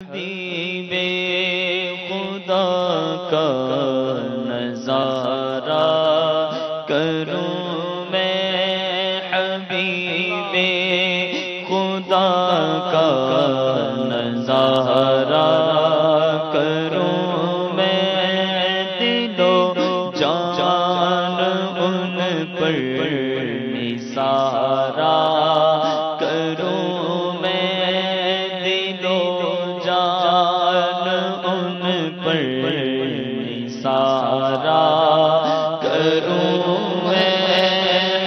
حبیب خدا کا نظارہ کروں میں حبیب خدا کا نظارہ کروں میں دلو جان ان پر نظارہ کروں میں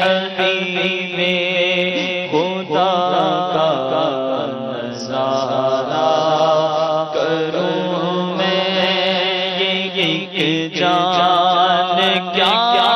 حبیب خدا کا نظارہ کروں میں یہ جان کیا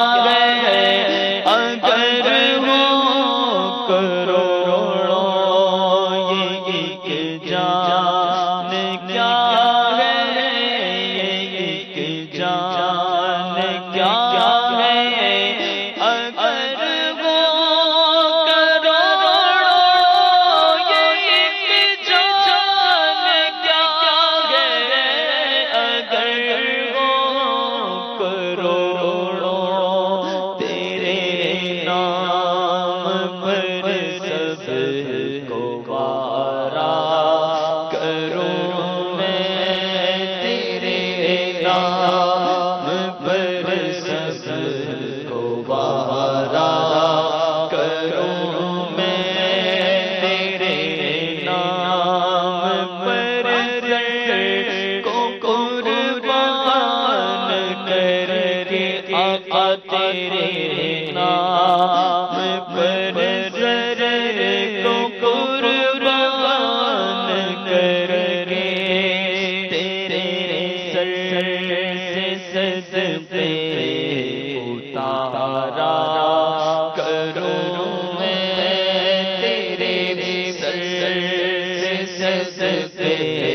se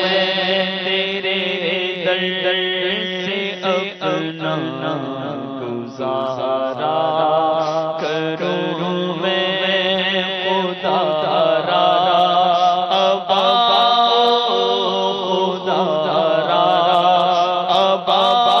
宝宝。